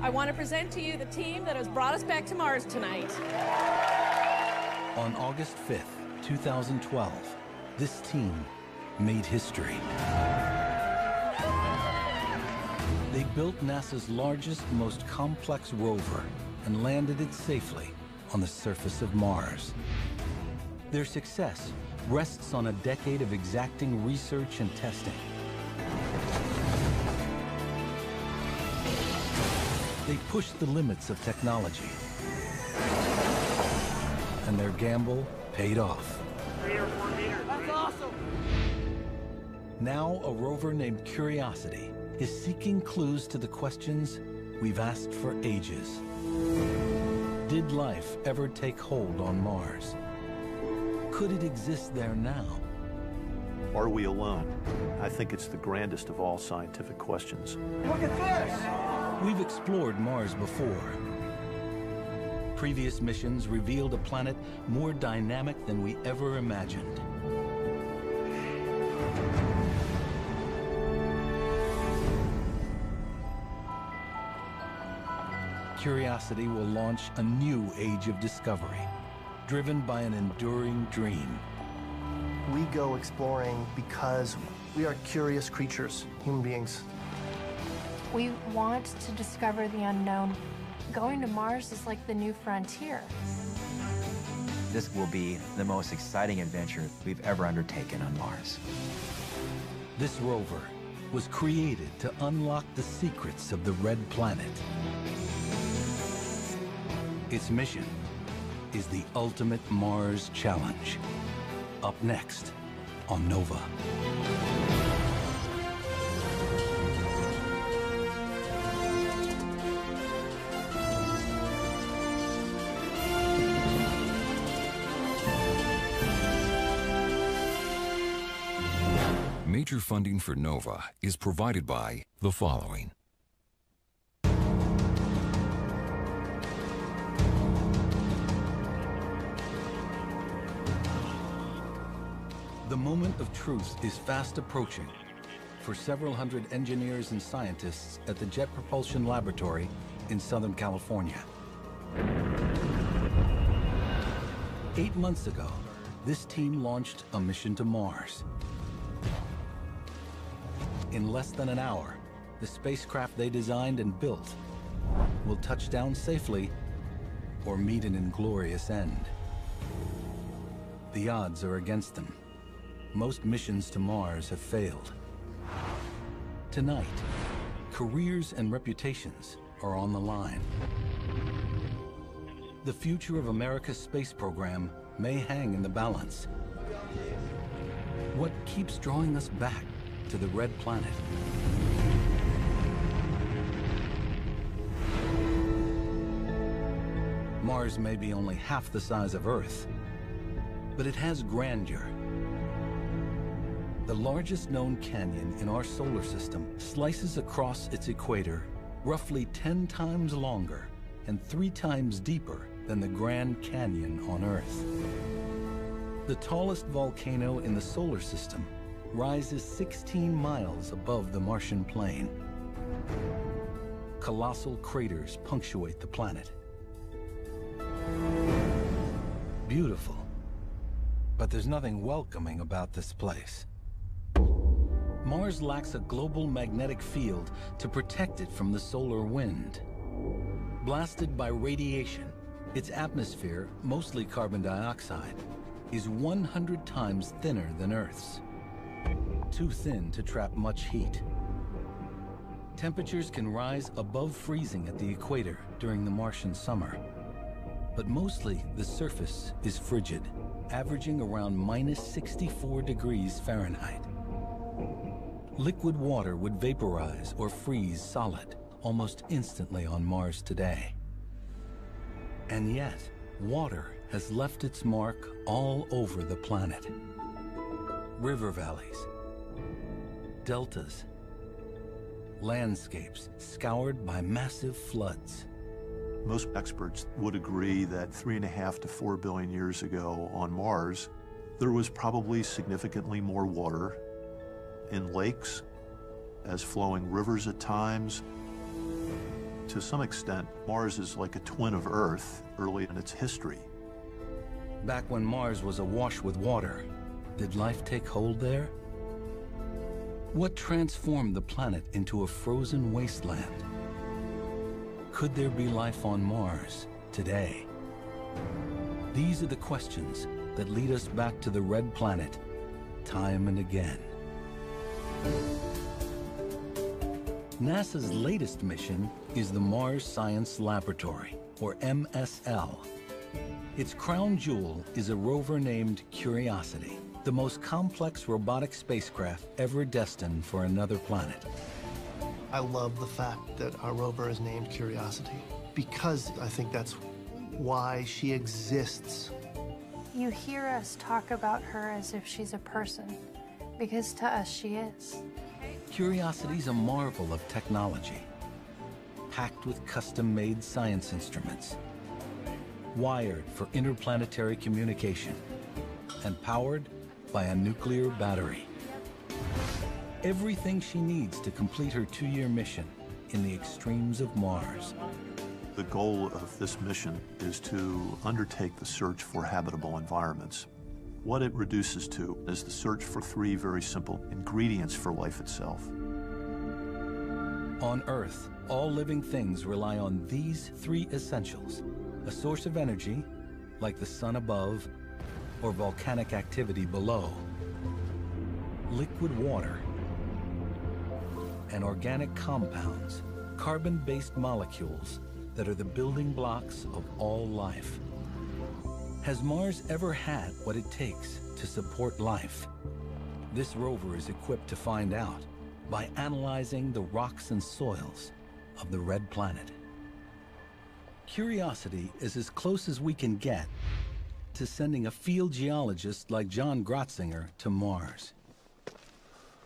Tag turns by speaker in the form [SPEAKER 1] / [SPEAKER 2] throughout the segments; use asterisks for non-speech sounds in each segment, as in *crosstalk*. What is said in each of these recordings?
[SPEAKER 1] I want to present to you the team that has brought us back to Mars tonight.
[SPEAKER 2] On August 5th, 2012, this team made history. They built NASA's largest, most complex rover and landed it safely on the surface of Mars. Their success rests on a decade of exacting research and testing. They pushed the limits of technology. And their gamble paid off.
[SPEAKER 3] Three or four meters.
[SPEAKER 1] That's awesome.
[SPEAKER 2] Now, a rover named Curiosity is seeking clues to the questions we've asked for ages. Did life ever take hold on Mars? Could it exist there now?
[SPEAKER 4] Are we alone? I think it's the grandest of all scientific questions.
[SPEAKER 3] Look at this!
[SPEAKER 2] We've explored Mars before. Previous missions revealed a planet more dynamic than we ever imagined. Curiosity will launch a new age of discovery, driven by an enduring dream.
[SPEAKER 5] We go exploring because we are curious creatures, human beings.
[SPEAKER 6] We want to discover the unknown. Going to Mars is like the new frontier.
[SPEAKER 7] This will be the most exciting adventure we've ever undertaken on Mars.
[SPEAKER 2] This rover was created to unlock the secrets of the Red Planet. Its mission is the ultimate Mars challenge. Up next on Nova.
[SPEAKER 8] Major funding for NOVA is provided by the following.
[SPEAKER 2] The moment of truth is fast approaching for several hundred engineers and scientists at the Jet Propulsion Laboratory in Southern California. Eight months ago, this team launched a mission to Mars. In less than an hour, the spacecraft they designed and built will touch down safely or meet an inglorious end. The odds are against them. Most missions to Mars have failed. Tonight, careers and reputations are on the line. The future of America's space program may hang in the balance. What keeps drawing us back to the Red Planet? Mars may be only half the size of Earth, but it has grandeur. The largest known canyon in our solar system slices across its equator, roughly 10 times longer and three times deeper than the Grand Canyon on Earth. The tallest volcano in the solar system rises 16 miles above the Martian plain. Colossal craters punctuate the planet. Beautiful. But there's nothing welcoming about this place. Mars lacks a global magnetic field to protect it from the solar wind. Blasted by radiation, its atmosphere, mostly carbon dioxide, is 100 times thinner than Earth's. Too thin to trap much heat. Temperatures can rise above freezing at the equator during the Martian summer. But mostly the surface is frigid, averaging around minus 64 degrees Fahrenheit. Liquid water would vaporize or freeze solid almost instantly on Mars today. And yet, water has left its mark all over the planet. River valleys, deltas, landscapes scoured by massive floods.
[SPEAKER 4] Most experts would agree that three and a half to four billion years ago on Mars, there was probably significantly more water in lakes, as flowing rivers at times, To some extent, Mars is like a twin of Earth early in its history.
[SPEAKER 2] Back when Mars was awash with water, did life take hold there? What transformed the planet into a frozen wasteland? Could there be life on Mars today? These are the questions that lead us back to the red planet time and again. NASA's latest mission is the Mars Science Laboratory, or MSL. Its crown jewel is a rover named Curiosity, the most complex robotic spacecraft ever destined for another planet.
[SPEAKER 5] I love the fact that our rover is named Curiosity because I think that's why she exists.
[SPEAKER 6] You hear us talk about her as if she's a person, because to us she is.
[SPEAKER 2] Curiosity's a marvel of technology, packed with custom-made science instruments, wired for interplanetary communication, and powered by a nuclear battery. Everything she needs to complete her two-year mission in the extremes of Mars.
[SPEAKER 4] The goal of this mission is to undertake the search for habitable environments. What it reduces to is the search for three very simple ingredients for life itself.
[SPEAKER 2] On Earth, all living things rely on these three essentials. A source of energy, like the sun above, or volcanic activity below. Liquid water. And organic compounds, carbon-based molecules that are the building blocks of all life. Has Mars ever had what it takes to support life? This rover is equipped to find out by analyzing the rocks and soils of the red planet. Curiosity is as close as we can get to sending a field geologist like John Grotzinger to Mars.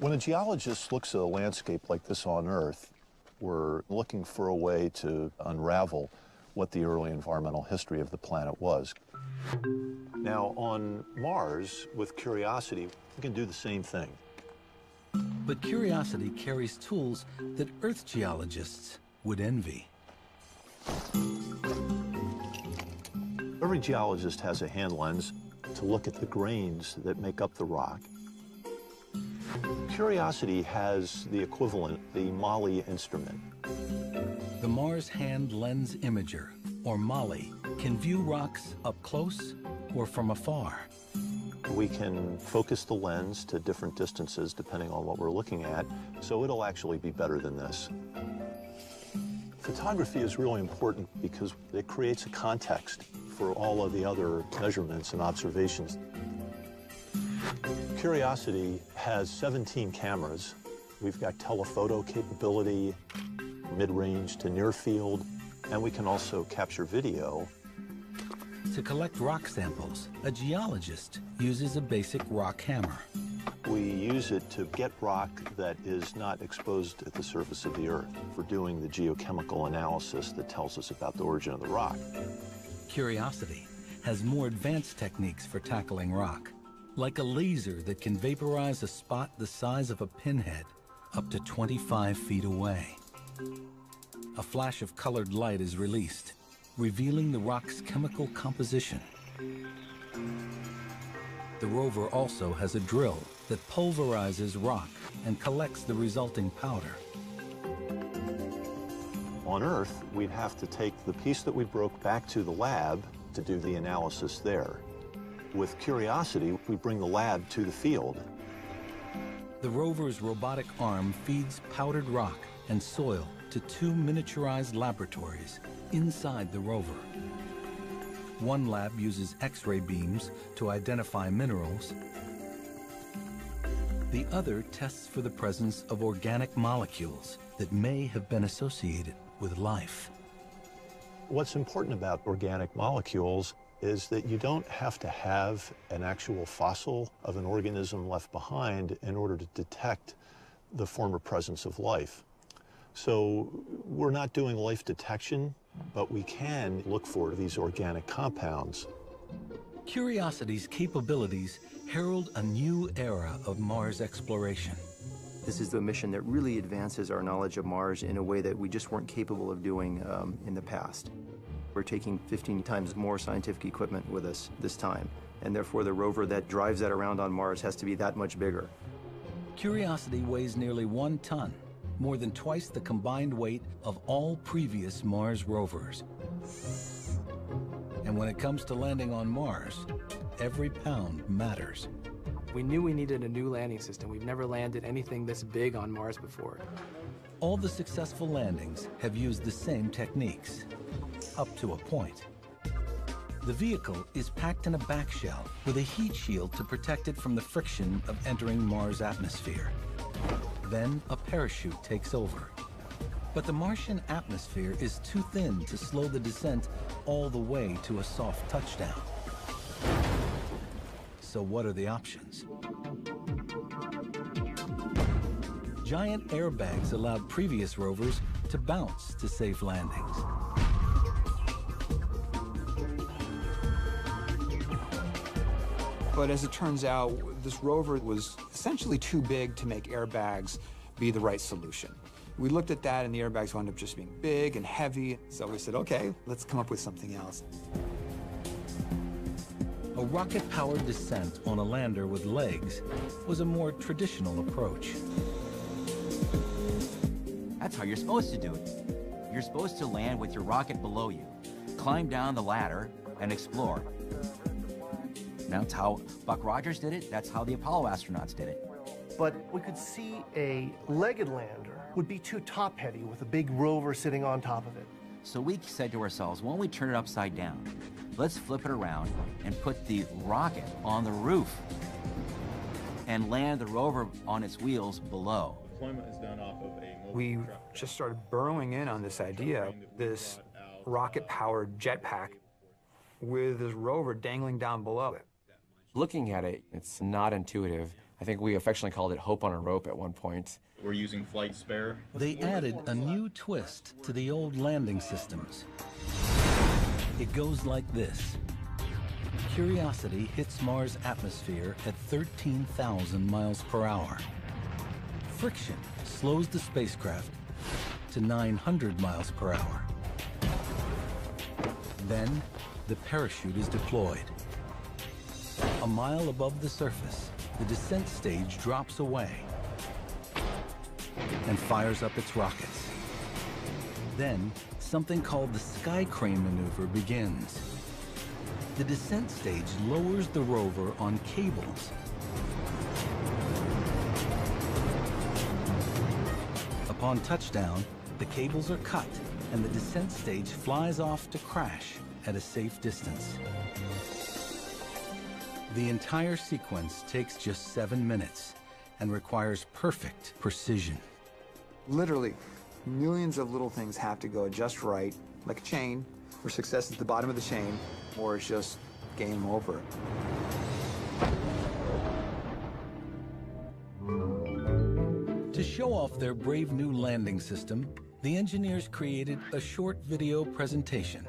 [SPEAKER 4] When a geologist looks at a landscape like this on Earth, we're looking for a way to unravel what the early environmental history of the planet was. Now, on Mars, with Curiosity, we can do the same thing.
[SPEAKER 2] But Curiosity carries tools that Earth geologists would envy.
[SPEAKER 4] Every geologist has a hand lens to look at the grains that make up the rock. Curiosity has the equivalent, the MAHLI instrument.
[SPEAKER 2] The Mars Hand Lens Imager, or MAHLI, can view rocks up close or from afar.
[SPEAKER 4] We can focus the lens to different distances depending on what we're looking at, so it'll actually be better than this. Photography is really important because it creates a context for all of the other measurements and observations. Curiosity has 17 cameras. We've got telephoto capability, mid-range to near field, and we can also capture video.
[SPEAKER 2] To collect rock samples, a geologist uses a basic rock hammer.
[SPEAKER 4] We use it to get rock that is not exposed at the surface of the Earth for doing the geochemical analysis that tells us about the origin of the rock.
[SPEAKER 2] Curiosity has more advanced techniques for tackling rock, like a laser that can vaporize a spot the size of a pinhead up to 25 feet away. A flash of colored light is released, revealing the rock's chemical composition. The rover also has a drill that pulverizes rock and collects the resulting powder.
[SPEAKER 4] On Earth, we'd have to take the piece that we broke back to the lab to do the analysis there. With Curiosity, we bring the lab to the field.
[SPEAKER 2] The rover's robotic arm feeds powdered rock and soil to two miniaturized laboratories inside the rover. One lab uses X-ray beams to identify minerals. The other tests for the presence of organic molecules that may have been associated with life.
[SPEAKER 4] What's important about organic molecules is that you don't have to have an actual fossil of an organism left behind in order to detect the former presence of life. So we're not doing life detection, but we can look for these organic compounds.
[SPEAKER 2] Curiosity's capabilities herald a new era of Mars exploration.
[SPEAKER 9] This is the mission that really advances our knowledge of Mars in a way that we just weren't capable of doing um, in the past. We're taking 15 times more scientific equipment with us this time, and therefore the rover that drives that around on Mars has to be that much bigger.
[SPEAKER 2] Curiosity weighs nearly one ton, more than twice the combined weight of all previous Mars rovers. And when it comes to landing on Mars, every pound matters.
[SPEAKER 10] We knew we needed a new landing system. We've never landed anything this big on Mars before.
[SPEAKER 2] All the successful landings have used the same techniques, up to a point. The vehicle is packed in a back shell with a heat shield to protect it from the friction of entering Mars' atmosphere. Then a parachute takes over. But the Martian atmosphere is too thin to slow the descent all the way to a soft touchdown. So what are the options? Giant airbags allowed previous rovers to bounce to safe landings.
[SPEAKER 11] But as it turns out, this rover was essentially too big to make airbags be the right solution. We looked at that, and the airbags wound up just being big and heavy. So we said, okay, let's come up with something else.
[SPEAKER 2] A rocket-powered descent on a lander with legs was a more traditional approach.
[SPEAKER 7] That's how you're supposed to do it. You're supposed to land with your rocket below you, climb down the ladder, and explore. That's how Buck Rogers did it. That's how the Apollo astronauts did it.
[SPEAKER 5] But we could see a legged lander would be too top heavy with a big rover sitting on top of it.
[SPEAKER 7] So we said to ourselves, why don't we turn it upside down? Let's flip it around and put the rocket on the roof and land the rover on its wheels below.
[SPEAKER 3] Deployment is done off of a mobile
[SPEAKER 11] We
[SPEAKER 3] truck.
[SPEAKER 11] just started burrowing in on this idea, this rocket-powered jetpack with this rover dangling down below it.
[SPEAKER 12] Looking at it, it's not intuitive. I think we affectionately called it hope on a rope at one point.
[SPEAKER 3] We're using Flight Spare.
[SPEAKER 2] They added a new twist to the old landing systems. It goes like this. Curiosity hits Mars' atmosphere at 13,000 miles per hour. Friction slows the spacecraft to 900 miles per hour. Then, the parachute is deployed. A mile above the surface, the descent stage drops away and fires up its rockets. Then, something called the sky crane maneuver begins. The descent stage lowers the rover on cables. Upon touchdown, the cables are cut and the descent stage flies off to crash at a safe distance. The entire sequence takes just seven minutes and requires perfect precision.
[SPEAKER 11] Literally, millions of little things have to go just right, like a chain, where success is the bottom of the chain, or it's just game over.
[SPEAKER 2] To show off their brave new landing system, the engineers created a short video presentation.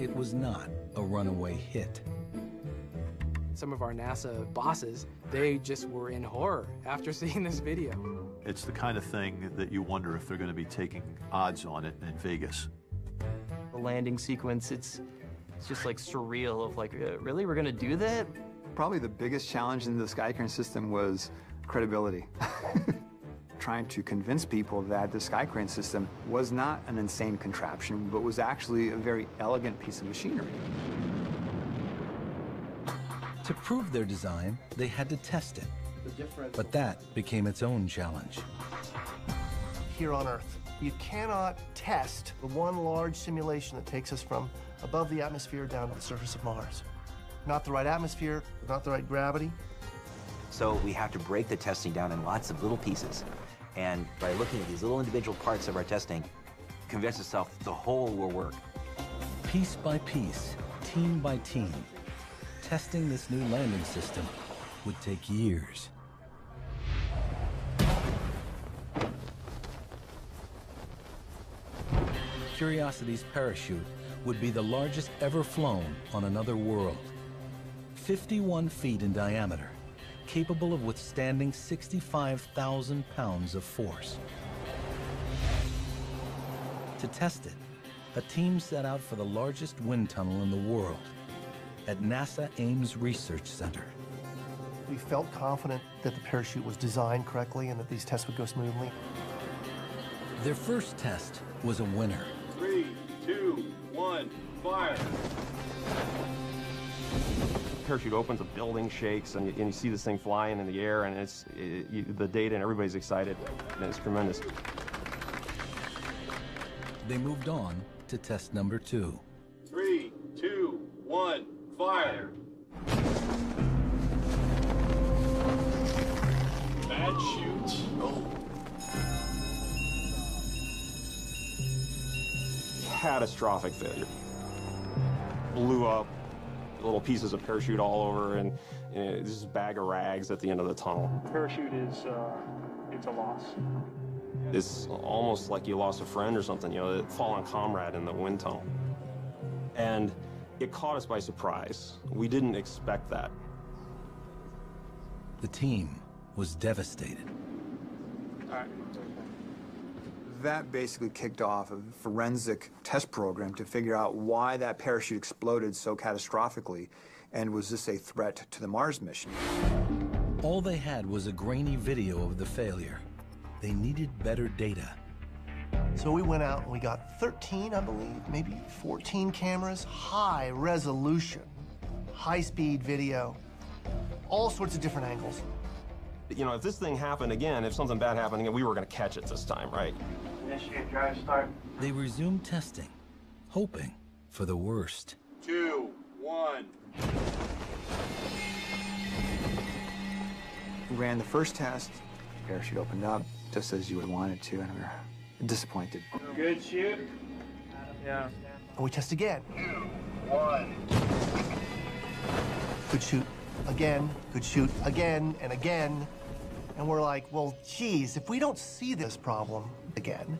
[SPEAKER 2] It was not a runaway hit.
[SPEAKER 10] Some of our NASA bosses, they just were in horror after *laughs* seeing this video.
[SPEAKER 4] It's the kind of thing that you wonder if they're going to be taking odds on it in Vegas.
[SPEAKER 9] The landing sequence, it's, it's just like surreal of like, uh, really, we're gonna do that?
[SPEAKER 11] Probably the biggest challenge in the Skycrane system was credibility. *laughs* Trying to convince people that the Skycrane system was not an insane contraption, but was actually a very elegant piece of machinery.
[SPEAKER 2] To prove their design, they had to test it. But that became its own challenge.
[SPEAKER 5] Here on Earth, you cannot test the one large simulation that takes us from above the atmosphere down to the surface of Mars. Not the right atmosphere, not the right gravity.
[SPEAKER 7] So we have to break the testing down in lots of little pieces. And by looking at these little individual parts of our testing, convince ourselves the whole will work.
[SPEAKER 2] Piece by piece, team by team, testing this new landing system would take years. Curiosity's parachute would be the largest ever flown on another world. 51 feet in diameter, capable of withstanding 65,000 pounds of force. To test it, a team set out for the largest wind tunnel in the world at NASA Ames Research Center.
[SPEAKER 5] We felt confident that the parachute was designed correctly and that these tests would go smoothly.
[SPEAKER 2] Their first test was a winner.
[SPEAKER 13] Parachute opens, a building shakes, and you, and you see this thing flying in the air, and it's it, you, the data, and everybody's excited, and it's tremendous.
[SPEAKER 2] They moved on to test number two.
[SPEAKER 3] Three, two, one, fire. Bad shoot. Oh.
[SPEAKER 13] Catastrophic failure. Blew up, little pieces of parachute all over, and, and this bag of rags at the end of the tunnel.
[SPEAKER 14] Parachute is, uh, it's a loss.
[SPEAKER 13] It's almost like you lost a friend or something, you know, a fallen comrade in the wind tunnel. And it caught us by surprise. We didn't expect that.
[SPEAKER 2] The team was devastated.
[SPEAKER 11] That basically kicked off a forensic test program to figure out why that parachute exploded so catastrophically, and was this a threat to the Mars mission?
[SPEAKER 2] All they had was a grainy video of the failure. They needed better data.
[SPEAKER 5] So we went out and we got 13, I believe, maybe 14 cameras, high resolution, high speed video, all sorts of different angles.
[SPEAKER 13] You know, if this thing happened again, if something bad happened again, we were going to catch it this time, right?
[SPEAKER 14] Initiate drive start.
[SPEAKER 2] They resumed testing, hoping for the worst.
[SPEAKER 3] Two, one.
[SPEAKER 11] We ran the first test, parachute opened up, just as you would want it to, and we were disappointed.
[SPEAKER 14] Good shoot. Yeah.
[SPEAKER 5] And we test again.
[SPEAKER 3] Two, One.
[SPEAKER 5] Good shoot again, good shoot again and again. And we're like, well, geez, if we don't see this problem again,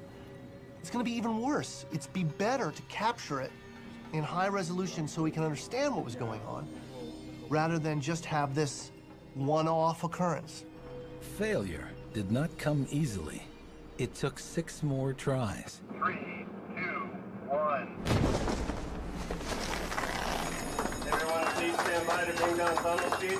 [SPEAKER 5] it's gonna be even worse. It's be better to capture it in high resolution so we can understand what was going on, rather than just have this one-off occurrence.
[SPEAKER 2] Failure did not come easily. It took six more tries.
[SPEAKER 3] Three, two, one. Everyone please stand by to bring down tunnel speed.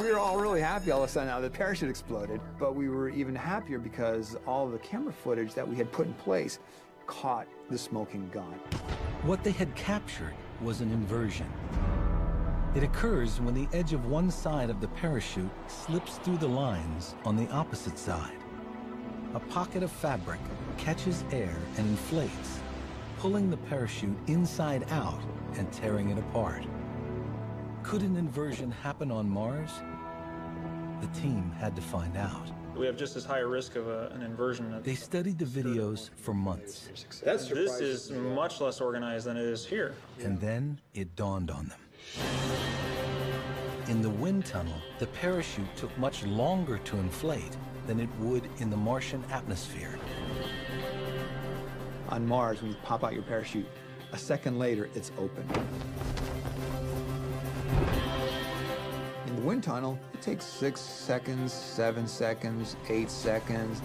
[SPEAKER 11] We were all really happy all of a sudden now the parachute exploded, but we were even happier because all the camera footage that we had put in place caught the smoking gun.
[SPEAKER 2] What they had captured was an inversion. It occurs when the edge of one side of the parachute slips through the lines on the opposite side. A pocket of fabric catches air and inflates, pulling the parachute inside out and tearing it apart. Could an inversion happen on Mars? The team had to find out.
[SPEAKER 15] We have just as high a risk of a, an inversion.
[SPEAKER 2] They studied the videos for months.
[SPEAKER 15] That's this is much less organized than it is here.
[SPEAKER 2] And then it dawned on them. In the wind tunnel, the parachute took much longer to inflate than it would in the Martian atmosphere.
[SPEAKER 11] On Mars, when you pop out your parachute, a second later, it's open. The wind tunnel, it takes six seconds, seven seconds, eight seconds.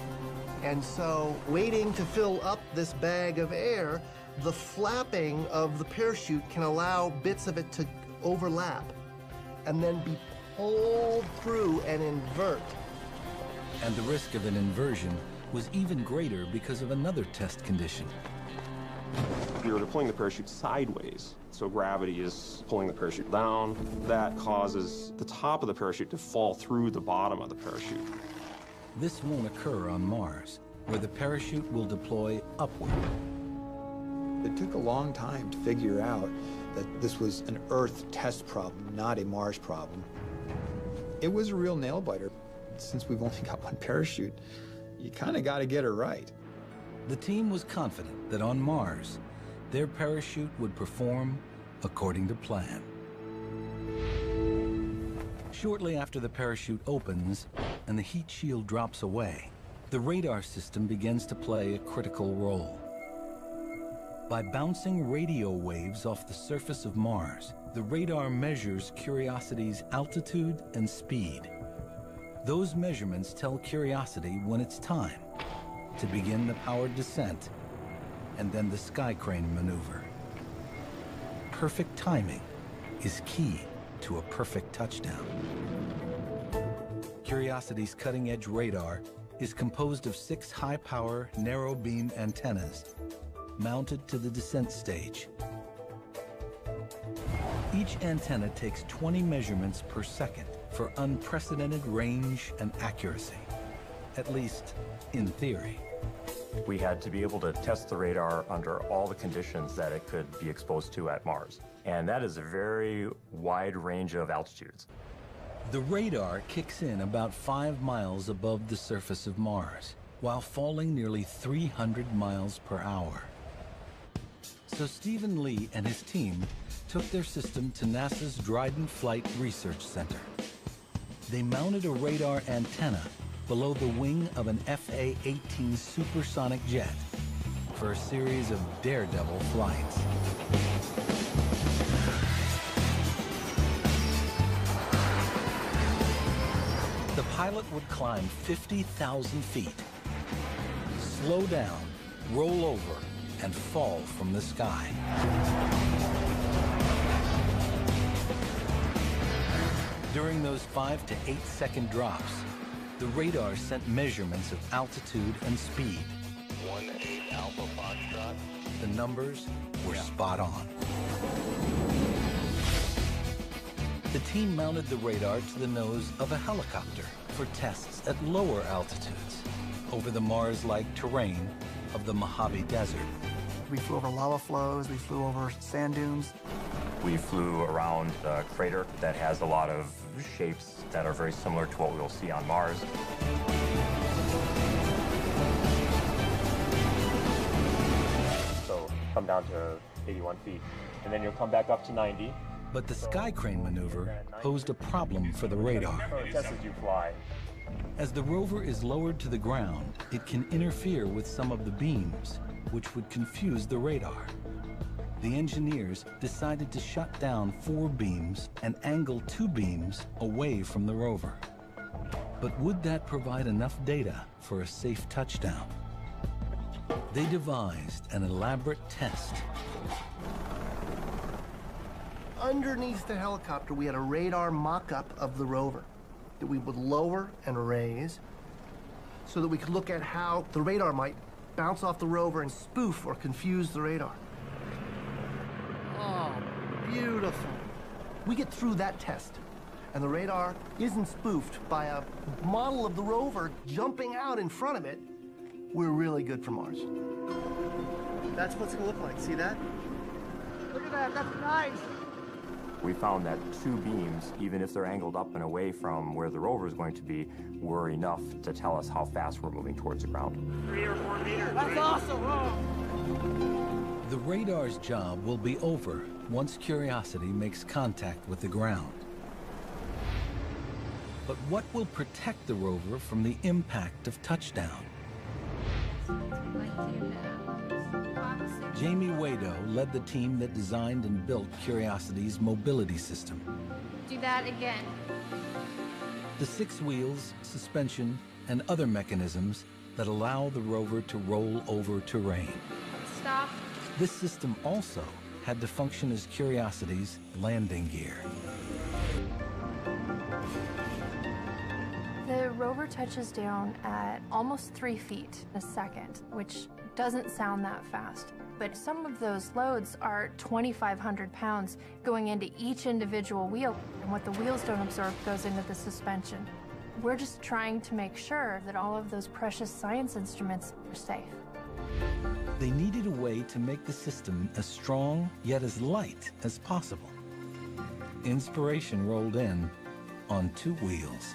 [SPEAKER 5] And so, waiting to fill up this bag of air, the flapping of the parachute can allow bits of it to overlap and then be pulled through and invert.
[SPEAKER 2] And the risk of an inversion was even greater because of another test condition.
[SPEAKER 13] We were deploying the parachute sideways, so gravity is pulling the parachute down. That causes the top of the parachute to fall through the bottom of the parachute.
[SPEAKER 2] This won't occur on Mars, where the parachute will deploy upward.
[SPEAKER 11] It took a long time to figure out that this was an Earth test problem, not a Mars problem. It was a real nail biter. Since we've only *laughs* got one parachute, you kind of got to get it right.
[SPEAKER 2] The team was confident that on Mars, their parachute would perform according to plan. Shortly after the parachute opens and the heat shield drops away, the radar system begins to play a critical role. By bouncing radio waves off the surface of Mars, the radar measures Curiosity's altitude and speed. Those measurements tell Curiosity when it's time to begin the powered descent and then the sky crane maneuver. Perfect timing is key to a perfect touchdown. Curiosity's cutting-edge radar is composed of six high-power, narrow-beam antennas mounted to the descent stage. Each antenna takes 20 measurements per second for unprecedented range and accuracy, at least in theory.
[SPEAKER 13] We had to be able to test the radar under all the conditions that it could be exposed to at Mars. And that is a very wide range of altitudes.
[SPEAKER 2] The radar kicks in about five miles above the surface of Mars, while falling nearly 300 miles per hour. So Stephen Lee and his team took their system to NASA's Dryden Flight Research Center. They mounted a radar antenna below the wing of an FA-18 supersonic jet for a series of daredevil flights. The pilot would climb 50,000 feet, slow down, roll over, and fall from the sky. During those five to eight second drops, the radar sent measurements of altitude and speed.
[SPEAKER 3] 1-8 Alpha Foxtrot.
[SPEAKER 2] The numbers were spot on. The team mounted the radar to the nose of a helicopter for tests at lower altitudes over the Mars-like terrain of the Mojave Desert.
[SPEAKER 16] We flew over lava flows, we flew over sand dunes.
[SPEAKER 13] We flew around a crater that has a lot of shapes that are very similar to what we'll see on Mars. So come down to 81 feet, and then you'll come back up to 90.
[SPEAKER 2] But the sky crane maneuver posed a problem for the radar.
[SPEAKER 13] Just as you fly.
[SPEAKER 2] As the rover is lowered to the ground, it can interfere with some of the beams, which would confuse the radar. The engineers decided to shut down four beams and angle two beams away from the rover. But would that provide enough data for a safe touchdown? They devised an elaborate test.
[SPEAKER 5] Underneath the helicopter, we had a radar mock-up of the rover that we would lower and raise so that we could look at how the radar might bounce off the rover and spoof or confuse the radar. Beautiful. We get through that test, and the radar isn't spoofed by a model of the rover jumping out in front of it. We're really good for Mars. That's what it's gonna look like. See that? Look at that. That's nice.
[SPEAKER 13] We found that two beams, even if they're angled up and away from where the rover is going to be, were enough to tell us how fast we're moving towards the ground.
[SPEAKER 14] Three or four meters.
[SPEAKER 16] That's awesome. Oh.
[SPEAKER 2] The radar's job will be over once Curiosity makes contact with the ground. But what will protect the rover from the impact of touchdown? Jaime Waydo led the team that designed and built Curiosity's mobility system.
[SPEAKER 6] Do that again.
[SPEAKER 2] The six wheels, suspension, and other mechanisms that allow the rover to roll over terrain.
[SPEAKER 6] Stop.
[SPEAKER 2] This system also had to function as Curiosity's landing gear.
[SPEAKER 6] The rover touches down at almost three feet a second, which doesn't sound that fast. But some of those loads are 2,500 pounds going into each individual wheel, and what the wheels don't absorb goes into the suspension. We're just trying to make sure that all of those precious science instruments are safe.
[SPEAKER 2] They needed a way to make the system as strong yet as light as possible. Inspiration rolled in on two wheels.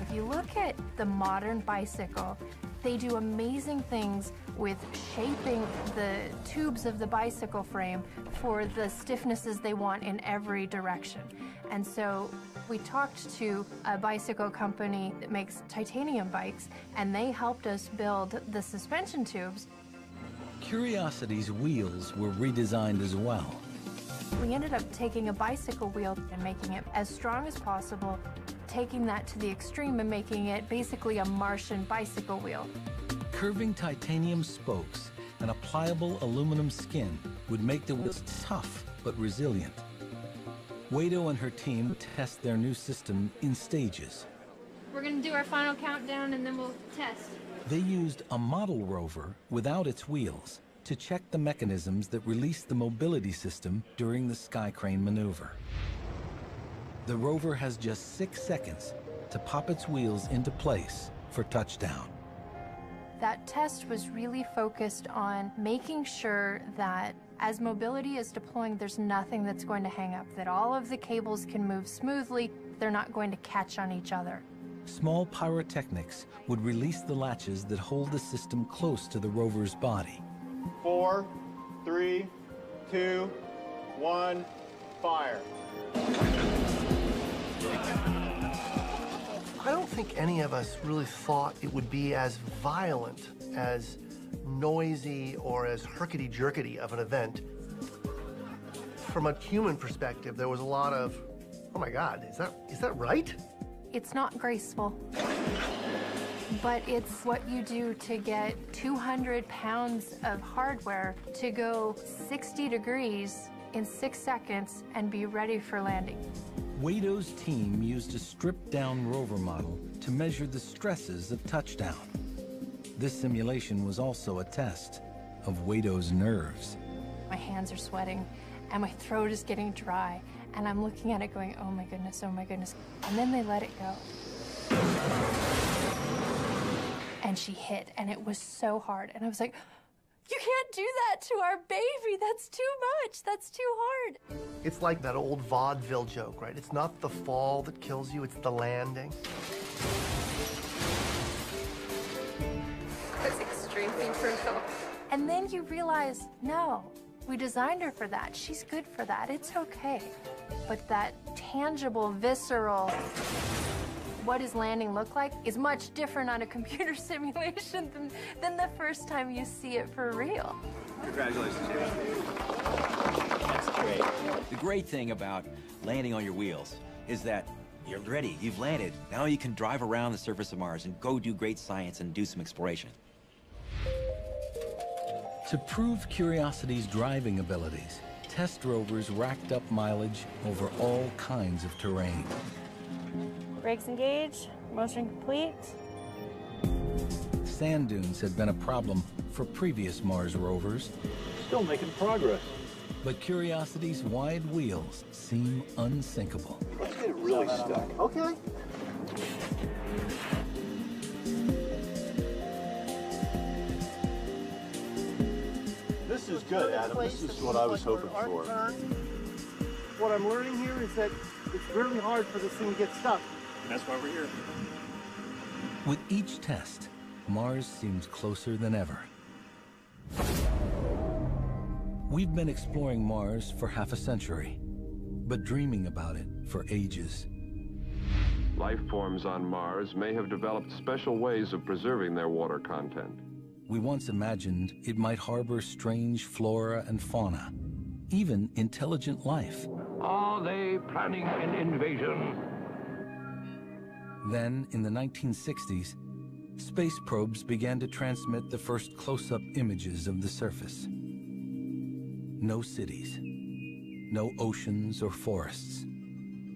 [SPEAKER 6] If you look at the modern bicycle, they do amazing things with shaping the tubes of the bicycle frame for the stiffnesses they want in every direction. And so we talked to a bicycle company that makes titanium bikes, and they helped us build the suspension tubes.
[SPEAKER 2] Curiosity's wheels were redesigned as well.
[SPEAKER 6] We ended up taking a bicycle wheel and making it as strong as possible, taking that to the extreme and making it basically a Martian bicycle wheel.
[SPEAKER 2] Curving titanium spokes and a pliable aluminum skin would make the wheels tough but resilient. Waydo and her team test their new system in stages.
[SPEAKER 6] We're going to do our final countdown and then we'll test.
[SPEAKER 2] They used a model rover without its wheels to check the mechanisms that release the mobility system during the sky crane maneuver. The rover has just six seconds to pop its wheels into place for touchdown.
[SPEAKER 6] That test was really focused on making sure that as mobility is deploying, there's nothing that's going to hang up, that all of the cables can move smoothly, they're not going to catch on each other.
[SPEAKER 2] Small pyrotechnics would release the latches that hold the system close to the rover's body.
[SPEAKER 3] Four, three, two, one, fire.
[SPEAKER 5] I don't think any of us really thought it would be as violent, as noisy, or as herkety-jerkety of an event. From a human perspective, there was a lot of, oh my God, is that is that right?
[SPEAKER 6] It's not graceful, but it's what you do to get 200 pounds of hardware to go 60 degrees in six seconds and be ready for landing.
[SPEAKER 2] Waydo's team used a stripped-down rover model to measure the stresses of touchdown. This simulation was also a test of Waydo's nerves.
[SPEAKER 6] My hands are sweating and my throat is getting dry and I'm looking at it going, oh my goodness, oh my goodness. And then they let it go. And she hit and it was so hard. And I was like, you can't do that to our baby. That's too much. That's too hard.
[SPEAKER 5] It's like that old vaudeville joke, right? It's not the fall that kills you, it's the landing.
[SPEAKER 6] And then you realize, no, we designed her for that. She's good for that. It's okay. But that tangible, visceral, what does landing look like is much different on a computer *laughs* simulation than, than the first time you see it for real.
[SPEAKER 7] Congratulations, That's great. The great thing about landing on your wheels is that you're ready. You've landed. Now you can drive around the surface of Mars and go do great science and do some exploration.
[SPEAKER 2] To prove Curiosity's driving abilities, test rovers racked up mileage over all kinds of terrain.
[SPEAKER 17] Brakes engaged, motion complete.
[SPEAKER 2] Sand dunes had been a problem for previous Mars rovers.
[SPEAKER 3] Still making progress.
[SPEAKER 2] But Curiosity's wide wheels seem unsinkable.
[SPEAKER 3] Let's get it really stuck.
[SPEAKER 5] Okay.
[SPEAKER 4] Good, Adam. This is what I was hoping for.
[SPEAKER 14] What I'm learning here is that it's really hard for this thing to get stuck. That's why we're here.
[SPEAKER 2] With each test, Mars seems closer than ever. We've been exploring Mars for half a century, but dreaming about it for ages.
[SPEAKER 18] Life forms on Mars may have developed special ways of preserving their water content.
[SPEAKER 2] We once imagined it might harbor strange flora and fauna, even intelligent life.
[SPEAKER 19] Are they planning an invasion?
[SPEAKER 2] Then, in the 1960s, space probes began to transmit the first close-up images of the surface. No cities, no oceans or forests.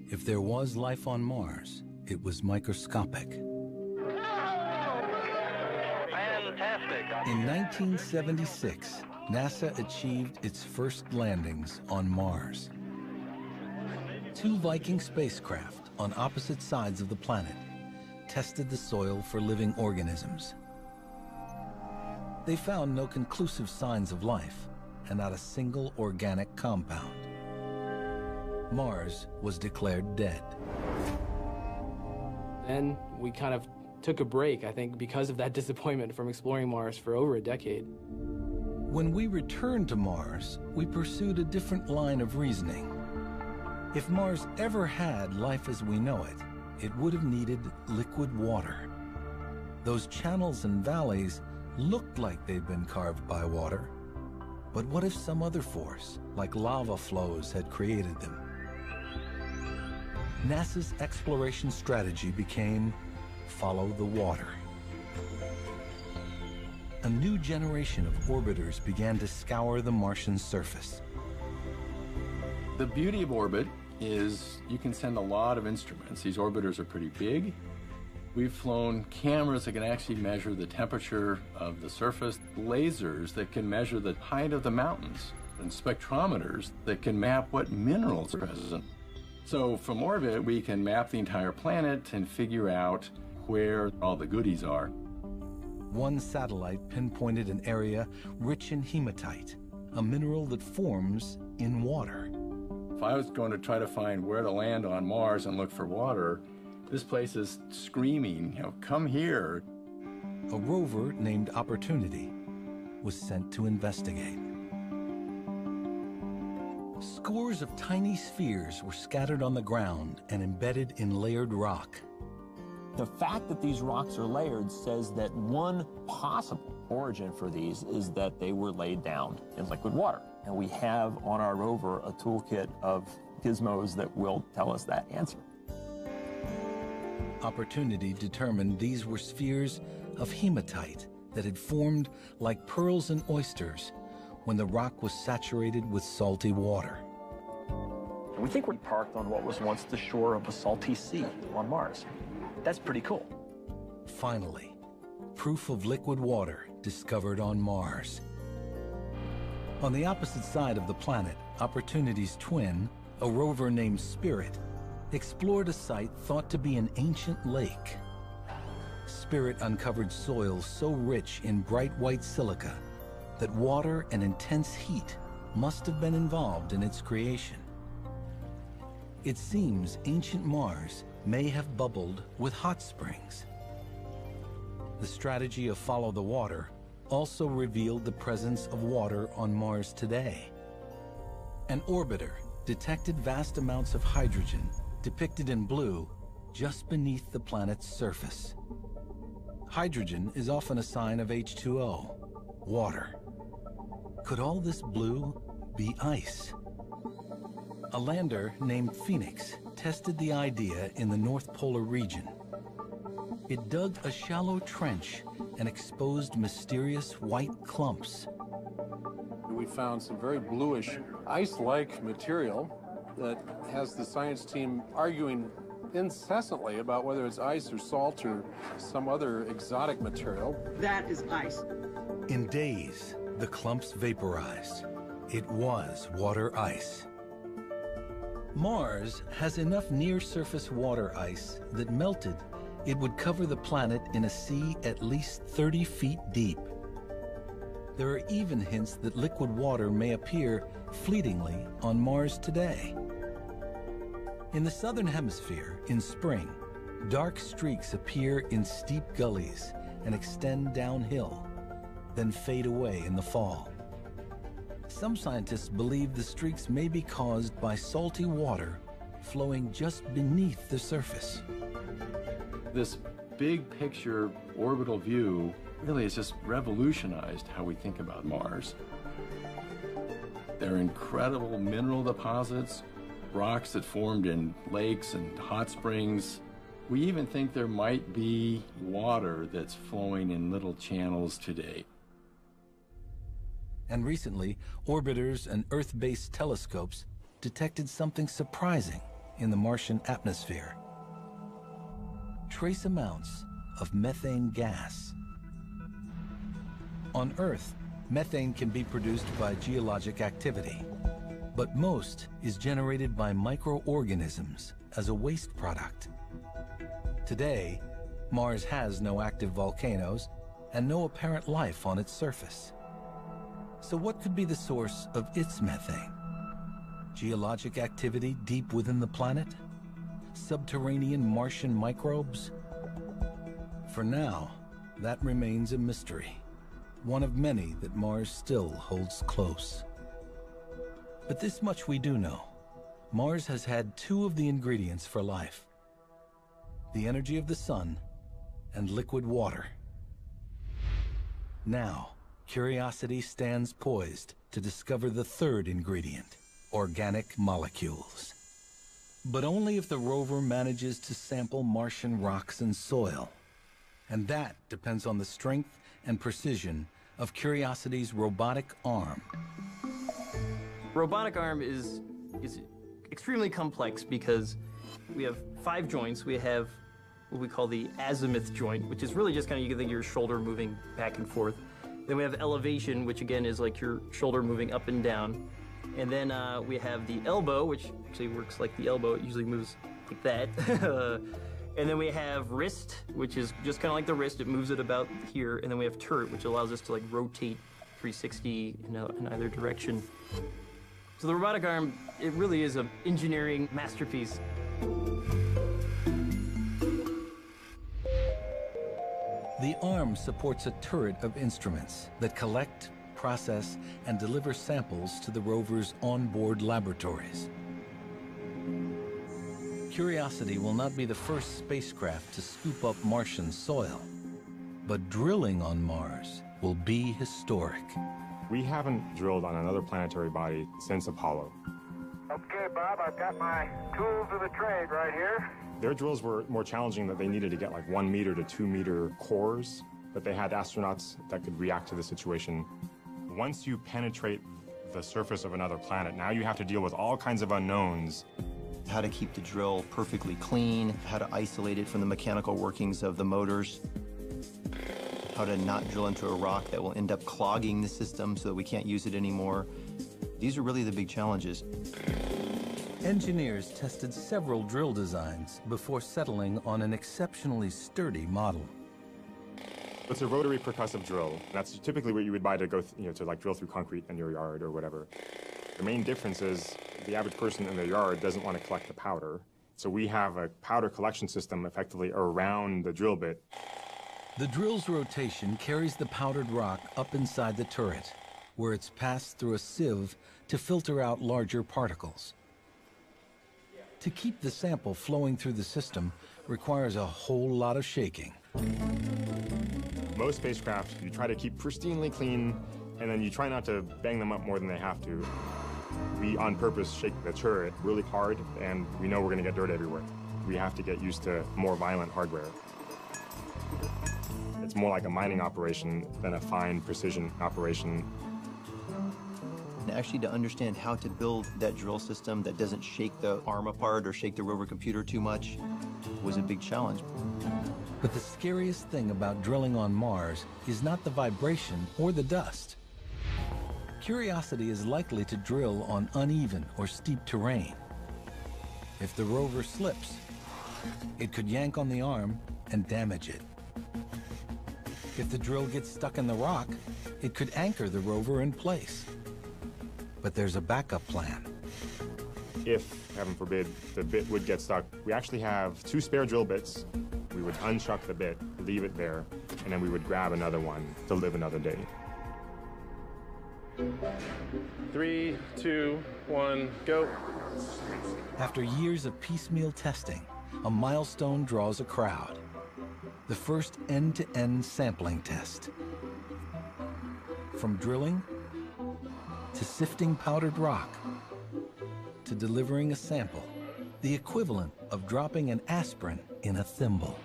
[SPEAKER 2] If there was life on Mars, it was microscopic. In 1976, NASA achieved its first landings on Mars. Two Viking spacecraft on opposite sides of the planet tested the soil for living organisms. They found no conclusive signs of life and not a single organic compound. Mars was declared dead.
[SPEAKER 10] Then we kind of took a break, I think, because of that *laughs* disappointment from exploring Mars for over a decade.
[SPEAKER 2] When we returned to Mars, we pursued a different line of reasoning. If Mars ever had life as we know it, it would have needed liquid water. Those channels and valleys looked like they'd been carved by water, But what if some other force, like lava flows, had created them? NASA's exploration strategy became follow the water. A new generation of orbiters began to scour the Martian surface.
[SPEAKER 20] The beauty of orbit is you can send a lot of instruments. These orbiters are pretty big. We've flown cameras that can actually measure the temperature of the surface, lasers that can measure the height of the mountains, and spectrometers that can map what minerals are present. So from orbit, we can map the entire planet and figure out where all the goodies are.
[SPEAKER 2] One satellite pinpointed an area rich in hematite, a mineral that forms in water.
[SPEAKER 20] If I was going to try to find where to land on Mars and look for water, this place is screaming, you know, come here.
[SPEAKER 2] A rover named Opportunity was sent to investigate. Scores of tiny spheres were scattered on the ground and embedded in layered rock.
[SPEAKER 21] The fact that these rocks are layered says that one possible origin for these is that they were laid down in liquid water. And we have on our rover a toolkit of gizmos that will tell us that answer.
[SPEAKER 2] Opportunity determined these were spheres of hematite that had formed like pearls and oysters when the rock was saturated with salty water.
[SPEAKER 21] We think we're parked on what was once the shore of a salty sea on Mars. That's pretty cool.
[SPEAKER 2] Finally, proof of liquid water discovered on Mars. On the opposite side of the planet, Opportunity's twin, a rover named Spirit, explored a site thought to be an ancient lake. Spirit uncovered soil so rich in bright white silica that water and intense heat must have been involved in its creation. It seems ancient Mars may have bubbled with hot springs. The strategy of follow the water also revealed the presence of water on Mars today. An orbiter detected vast amounts of hydrogen, depicted in blue, just beneath the planet's surface. Hydrogen is often a sign of H2O, water. Could all this blue be ice? A lander named Phoenix tested the idea in the North Polar region. It dug a shallow trench and exposed mysterious white clumps.
[SPEAKER 22] We found some very bluish ice-like material that has the science team arguing incessantly about whether it's ice or salt or some other exotic material.
[SPEAKER 23] That is ice.
[SPEAKER 2] In days, the clumps vaporized. It was water ice. Mars has enough near-surface water ice that melted, it would cover the planet in a sea at least 30 feet deep. There are even hints that liquid water may appear fleetingly on Mars today. In the southern hemisphere, in spring, dark streaks appear in steep gullies and extend downhill, then fade away in the fall. Some scientists believe the streaks may be caused by salty water flowing just beneath the surface.
[SPEAKER 20] This big picture orbital view really has just revolutionized how we think about Mars. There are incredible mineral deposits, rocks that formed in lakes and hot springs. We even think there might be water that's flowing in little channels today.
[SPEAKER 2] And recently, orbiters and Earth-based telescopes detected something surprising in the Martian atmosphere. Trace amounts of methane gas. On Earth, methane can be produced by geologic activity, but most is generated by microorganisms as a waste product. Today, Mars has no active volcanoes and no apparent life on its surface. So what could be the source of its methane? Geologic activity deep within the planet? Subterranean Martian microbes? For now, that remains a mystery, one of many that Mars still holds close. But this much we do know. Mars has had two of the ingredients for life. The energy of the sun and liquid water. Now, Curiosity stands poised to discover the third ingredient, organic molecules. But only if the rover manages to sample Martian rocks and soil. And that depends on the strength and precision of Curiosity's robotic arm.
[SPEAKER 24] Robotic arm is, is extremely complex because we have five joints. We have what we call the azimuth joint, which is really just kind of, you can think of your shoulder moving back and forth. Then we have elevation, which again is like your shoulder moving up and down. And then uh, we have the elbow, which actually works like the elbow. It usually moves like that. *laughs* and then we have wrist, which is just kind of like the wrist. It moves it about here. And then we have turret, which allows us to like rotate 360 in, a, in either direction. So the robotic arm, it really is an engineering masterpiece.
[SPEAKER 2] The arm supports a turret of instruments that collect, process, and deliver samples to the rover's onboard laboratories. Curiosity will not be the first spacecraft to scoop up Martian soil, but drilling on Mars will be historic.
[SPEAKER 25] We haven't drilled on another planetary body since Apollo.
[SPEAKER 19] Okay, Bob, I've got my tools of the trade right here.
[SPEAKER 25] Their drills were more challenging that they needed to get like one meter to two meter cores, but they had astronauts that could react to the situation. Once you penetrate the surface of another planet, now you have to deal with all kinds of unknowns.
[SPEAKER 9] How to keep the drill perfectly clean, how to isolate it from the mechanical workings of the motors, how to not drill into a rock that will end up clogging the system so that we can't use it anymore. These are really the big challenges.
[SPEAKER 2] Engineers tested several drill designs before settling on an exceptionally sturdy model.
[SPEAKER 25] It's a rotary percussive drill. That's typically what you would buy to go, you know, to like drill through concrete in your yard or whatever. The main difference is the average person in their yard doesn't want to collect the powder. So we have a powder collection system effectively around the drill bit.
[SPEAKER 2] The drill's rotation carries the powdered rock up inside the turret, where it's passed through a sieve to filter out larger particles. To keep the sample flowing through the system requires a whole lot of shaking.
[SPEAKER 25] Most spacecraft, you try to keep pristinely clean, and then you try not to bang them up more than they have to. We, on purpose, shake the turret really hard, and we know we're going to get dirt everywhere. We have to get used to more violent hardware. It's more like a mining operation than a fine precision operation.
[SPEAKER 9] And actually to understand how to build that drill system that doesn't shake the arm apart or shake the rover computer too much was a big challenge.
[SPEAKER 2] But the scariest thing about drilling on Mars is not the vibration or the dust. Curiosity is likely to drill on uneven or steep terrain. If the rover slips, it could yank on the arm and damage it. If the drill gets stuck in the rock, it could anchor the rover in place. But there's a backup plan.
[SPEAKER 25] If, heaven forbid, the bit would get stuck, we actually have two spare drill bits. We would unchuck the bit, leave it there, and then we would grab another one to live another day.
[SPEAKER 22] Three, two, one, go.
[SPEAKER 2] After years of piecemeal testing, a milestone draws a crowd. The first end-to-end sampling test. From drilling to sifting powdered rock to delivering a sample, the equivalent of dropping an aspirin in a thimble.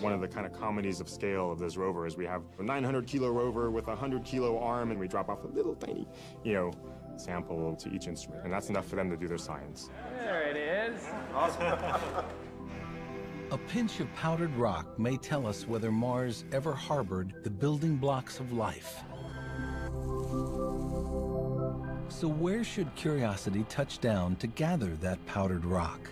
[SPEAKER 25] One of the kind of comedies of scale of this rover is we have a 900 kilo rover with a 100 kilo arm and we drop off a little tiny, you know, sample to each instrument. And that's enough for them to do their science.
[SPEAKER 19] There it is. Awesome. *laughs*
[SPEAKER 2] A pinch of powdered rock may tell us whether Mars ever harbored the building blocks of life. So where should Curiosity touch down to gather that powdered rock?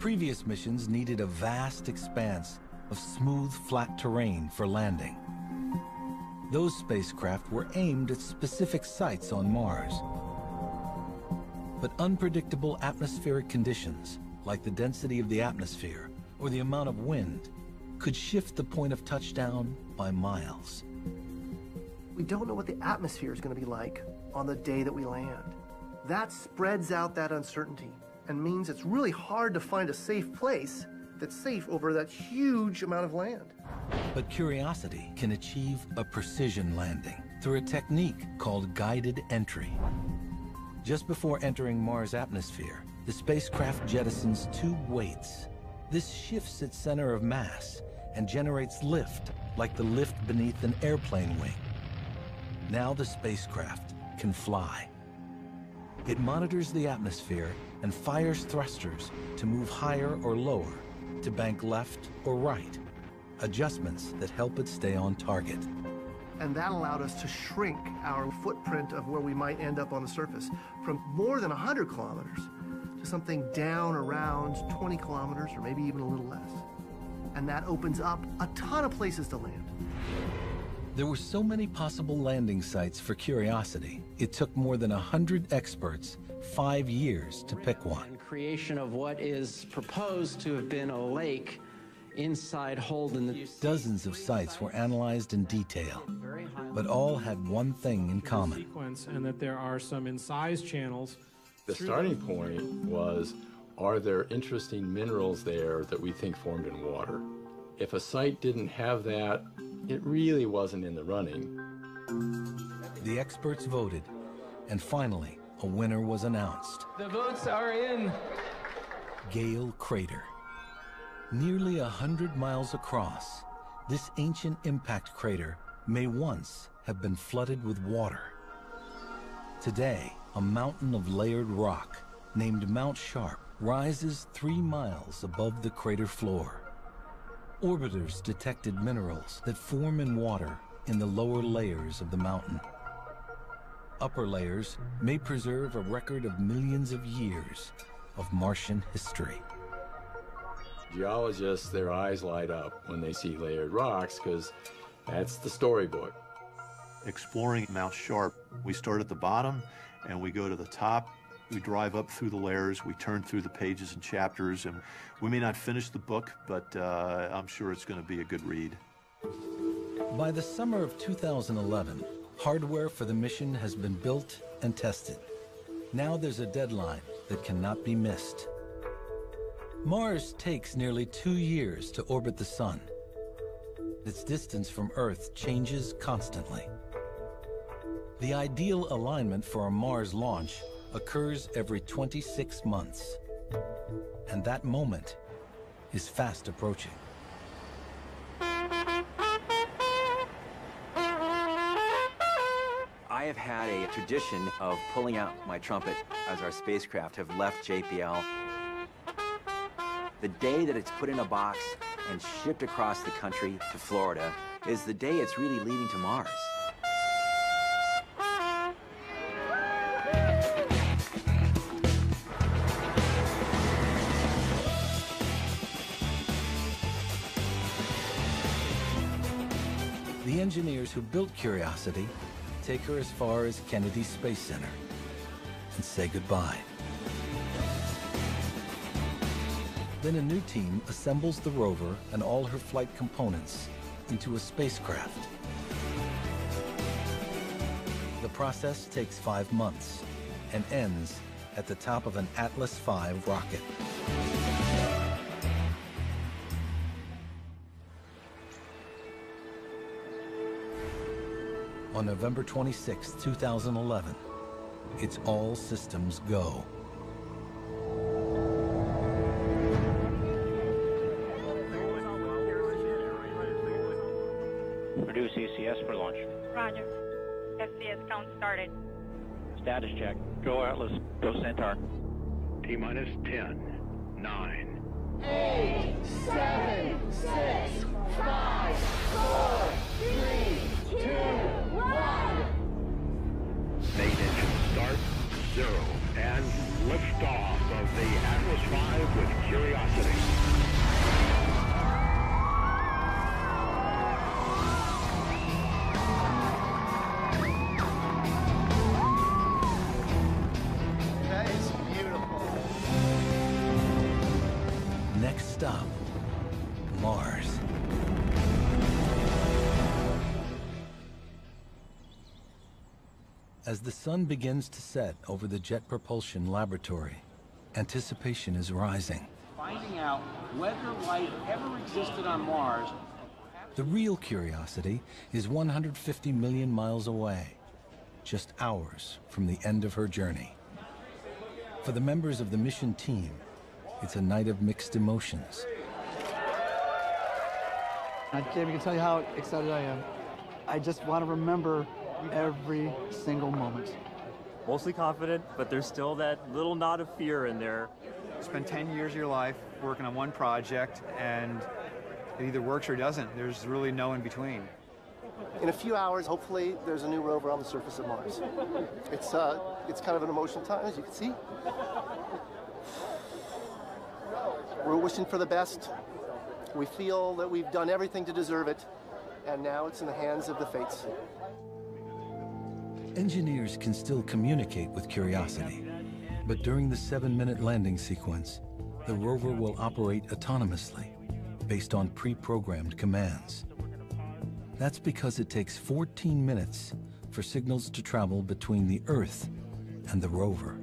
[SPEAKER 2] Previous missions needed a vast expanse of smooth, flat terrain for landing. Those spacecraft were aimed at specific sites on Mars. But unpredictable atmospheric conditions, like the density of the atmosphere or the amount of wind, could shift the point of touchdown by miles.
[SPEAKER 5] We don't know what the atmosphere is going to be like on the day that we land. That spreads out that uncertainty. and means it's really hard to find a safe place that's safe over that huge amount of land.
[SPEAKER 2] But Curiosity can achieve a precision landing through a technique called guided entry. Just before entering Mars' atmosphere, the spacecraft jettisons two weights. This shifts its center of mass and generates lift, like the lift beneath an airplane wing. Now the spacecraft can fly. It monitors the atmosphere and fires thrusters to move higher or lower, to bank left or right, adjustments that help it stay on target.
[SPEAKER 5] And that allowed us to shrink our footprint of where we might end up on the surface from more than 100 kilometers to something down around 20 kilometers or maybe even a little less. And that opens up a ton of places to land.
[SPEAKER 2] There were so many possible landing sites for Curiosity, it took more than 100 experts five years to pick one.
[SPEAKER 26] Creation of what is proposed to have been a lake inside Holden.
[SPEAKER 2] Dozens of sites were analyzed in detail, but all had one thing in common.
[SPEAKER 27] sequence and that there are some incised channels.
[SPEAKER 20] The starting point was are there interesting minerals there that we think formed in water? If a site didn't have that, it really wasn't in the running.
[SPEAKER 2] The experts voted, and finally, a winner was announced
[SPEAKER 27] The votes are in.
[SPEAKER 2] Gale Crater. Nearly a hundred miles across, this ancient impact crater may once have been flooded with water. Today, a mountain of layered rock named Mount Sharp rises three miles above the crater floor. Orbiters detected minerals that form in water in the lower layers of the mountain. Upper layers may preserve a record of millions of years of Martian history.
[SPEAKER 20] Geologists, their eyes light up when they see layered rocks because that's the storybook.
[SPEAKER 4] Exploring Mount Sharp, we start at the bottom and we go to the top. We drive up through the layers, we turn through the pages and chapters, and we may not finish the book, but uh, I'm sure it's going to be a good read.
[SPEAKER 2] By the summer of 2011, hardware for the mission has been built and tested. Now there's a deadline that cannot be missed. Mars takes nearly two years to orbit the Sun. Its distance from Earth changes constantly. The ideal alignment for a Mars launch occurs every 26 months. And that moment is fast approaching.
[SPEAKER 7] I have had a tradition of pulling out my trumpet as our spacecraft have left JPL. The day that it's put in a box and shipped across the country to Florida is the day it's really leaving to Mars.
[SPEAKER 2] Engineers who built Curiosity take her as far as Kennedy Space Center and say goodbye. Then a new team assembles the rover and all her flight components into a spacecraft. The process takes five months and ends at the top of an Atlas V rocket. on November 26, 2011. It's all systems go.
[SPEAKER 23] Produce ECS for launch.
[SPEAKER 28] Roger. FCS count started.
[SPEAKER 23] Status check. Go Atlas. Go Centaur. T minus 10, 9,
[SPEAKER 29] 8, 7,
[SPEAKER 23] 6, 5, 4, 3, And liftoff of the Atlas V with Curiosity.
[SPEAKER 2] As the sun begins to set over the Jet Propulsion Laboratory, Anticipation is rising.
[SPEAKER 30] Finding out whether life ever existed on Mars
[SPEAKER 2] The real curiosity is 150 million miles away, just hours from the end of her journey. For the members of the mission team, it's a night of mixed emotions.
[SPEAKER 31] I can't even tell you how excited I am. I just want to remember every single moment.
[SPEAKER 32] Mostly confident, but there's still that little knot of fear in there.
[SPEAKER 33] Spend 10 years of your life working on one project and it either works or doesn't. There's really no in between.
[SPEAKER 5] In a few hours, hopefully, there's a new rover on the surface of Mars. It's, uh, it's kind of an emotional time, as you can see. We're wishing for the best. We feel that we've done everything to deserve it, and now it's in the hands of the fates.
[SPEAKER 2] Engineers can still communicate with Curiosity, but during the seven-minute landing sequence, the rover will operate autonomously, based on pre-programmed commands. That's because it takes 14 minutes for signals to travel between the Earth and the rover.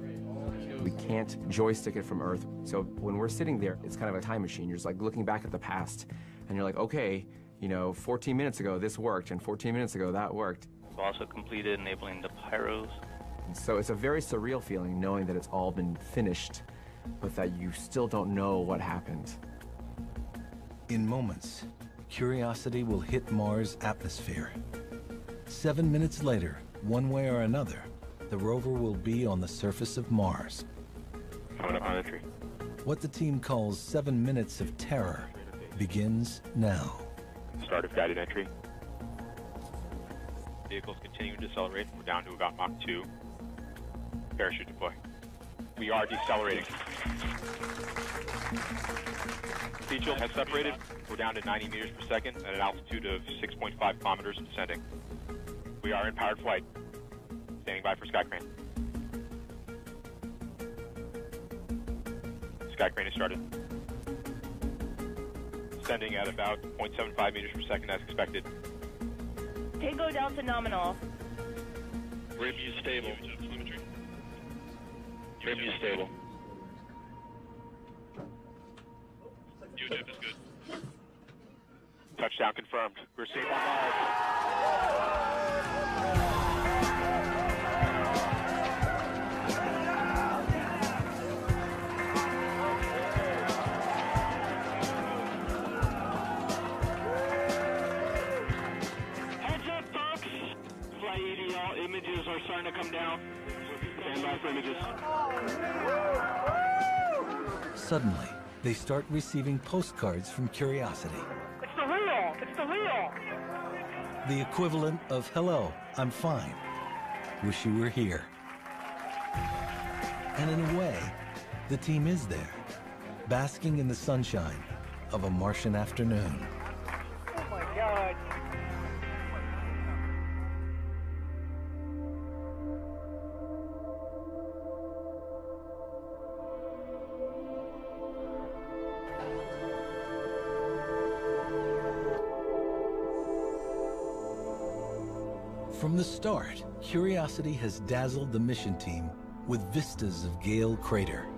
[SPEAKER 34] We can't joystick it from Earth. So when we're sitting there, it's kind of a time machine. You're just like looking back at the past, and you're like, okay, you know, 14 minutes ago this worked, and 14 minutes ago that worked.
[SPEAKER 35] We've also completed enabling the pyros.
[SPEAKER 34] So it's a very surreal feeling knowing that it's all been finished, but that you still don't know what happened.
[SPEAKER 2] In moments, Curiosity will hit Mars' atmosphere. Seven minutes later, one way or another, the rover will be on the surface of Mars.
[SPEAKER 35] Coming up on entry.
[SPEAKER 2] What the team calls seven minutes of terror begins now.
[SPEAKER 35] Start of guided entry.
[SPEAKER 36] Vehicles continuing to decelerate. We're down to about Mach 2. Parachute deploy. We are decelerating. Heat shield has separated. We're down to 90 meters per second at an altitude of 6.5 kilometers descending. We are in powered flight. Standing by for sky crane. Sky crane has started. Descending at about 0.75 meters per second as expected.
[SPEAKER 28] Tango delta nominal.
[SPEAKER 36] RIMU stable. RIMU stable. UTIP is good. Touchdown confirmed. We're safe on Mars.
[SPEAKER 23] Are starting to come down. Stand by for images.
[SPEAKER 2] Suddenly, they start receiving postcards from Curiosity,
[SPEAKER 28] It's the real. It's the real.
[SPEAKER 2] the equivalent of hello, I'm fine. Wish you were here. And in a way, the team is there, basking in the sunshine of a Martian afternoon. From the start, Curiosity has dazzled the mission team with vistas of Gale Crater.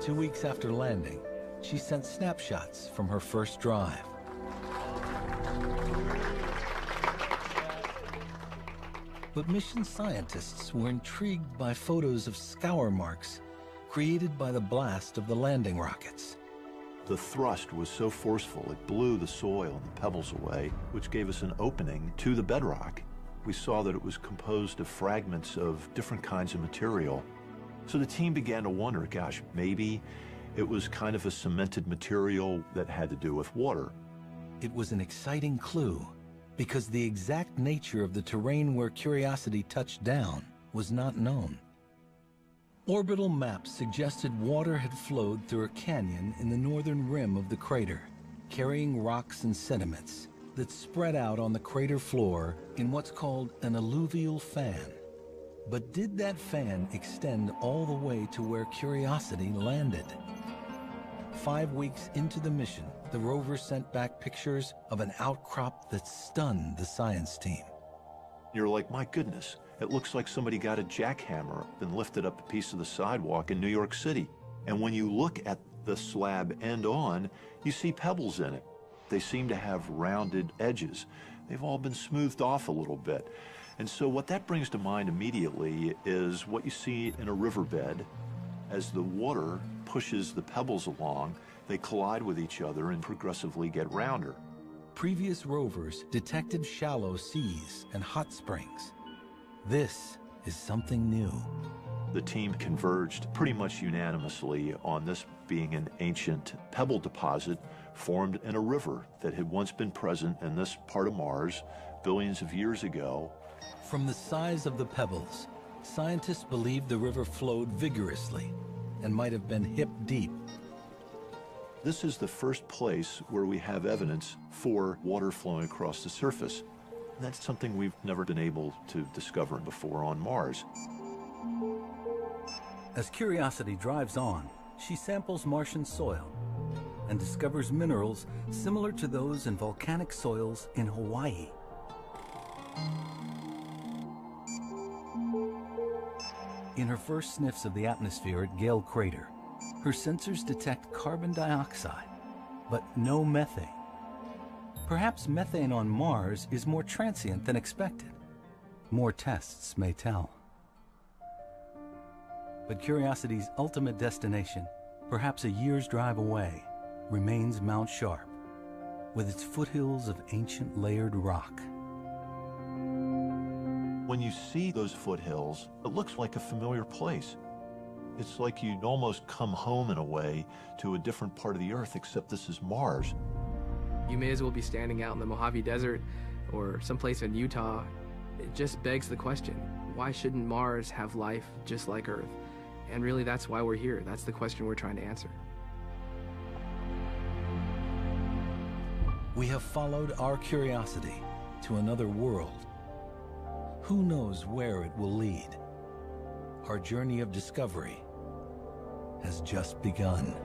[SPEAKER 2] Two weeks after landing, she sent snapshots from her first drive. But mission scientists were intrigued by photos of scour marks created by the blast of the landing rockets.
[SPEAKER 4] The thrust was so forceful, it blew the soil and the pebbles away, which gave us an opening to the bedrock. We saw that it was composed of fragments of different kinds of material. So the team began to wonder, gosh, maybe it was kind of a cemented material that had to do with water.
[SPEAKER 2] It was an exciting clue because the exact nature of the terrain where Curiosity touched down was not known. Orbital maps suggested water had flowed through a canyon in the northern rim of the crater, carrying rocks and sediments that spread out on the crater floor in what's called an alluvial fan. But did that fan extend all the way to where Curiosity landed? Five weeks into the mission, the rover sent back pictures of an outcrop that stunned the science team.
[SPEAKER 4] You're like, my goodness, It looks like somebody got a jackhammer and lifted up a piece of the sidewalk in New York City. And when you look at the slab end on, you see pebbles in it. They seem to have rounded edges. They've all been smoothed off a little bit. And so what that brings to mind immediately is what you see in a riverbed as the water pushes the pebbles along, they collide with each other and progressively get rounder.
[SPEAKER 2] Previous rovers detected shallow seas and hot springs. This is something new.
[SPEAKER 4] The team converged pretty much unanimously on this being an ancient pebble deposit formed in a river that had once been present in this part of Mars billions of years ago.
[SPEAKER 2] From the size of the pebbles, scientists believe the river flowed vigorously and might have been hip deep.
[SPEAKER 4] This is the first place where we have evidence for water flowing across the surface. That's something we've never been able to discover before on Mars.
[SPEAKER 2] As Curiosity drives on, she samples Martian soil and discovers minerals similar to those in volcanic soils in Hawaii. In her first sniffs of the atmosphere at Gale Crater, her sensors detect carbon dioxide, but no methane. Perhaps methane on Mars is more transient than expected. More tests may tell. But Curiosity's ultimate destination, perhaps a year's drive away, remains Mount Sharp, with its foothills of ancient layered rock.
[SPEAKER 4] When you see those foothills, it looks like a familiar place. It's like you'd almost come home in a way to a different part of the Earth, except this is Mars.
[SPEAKER 37] You may as well be standing out in the Mojave Desert or someplace in Utah. It just begs the question why shouldn't Mars have life just like Earth? And really, that's why we're here. That's the question we're trying to answer.
[SPEAKER 2] We have followed our curiosity to another world. Who knows where it will lead? Our journey of discovery has just begun.